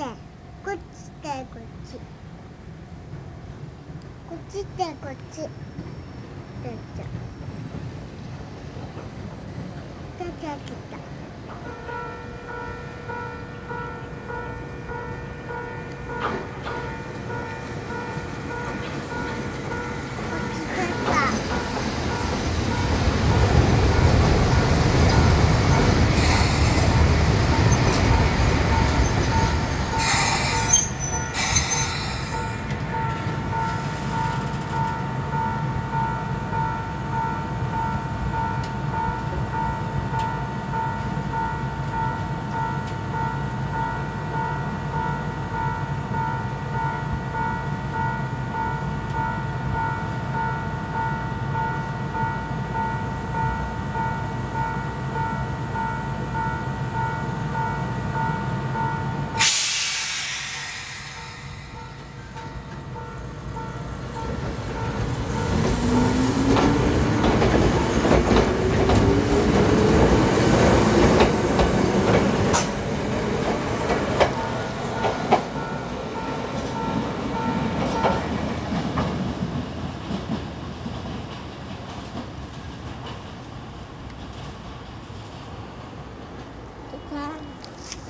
ってこっちってこっち。こっちってこっち。っっ来たこっち出た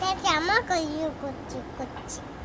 でじゃあもう一個言うこっちこっち。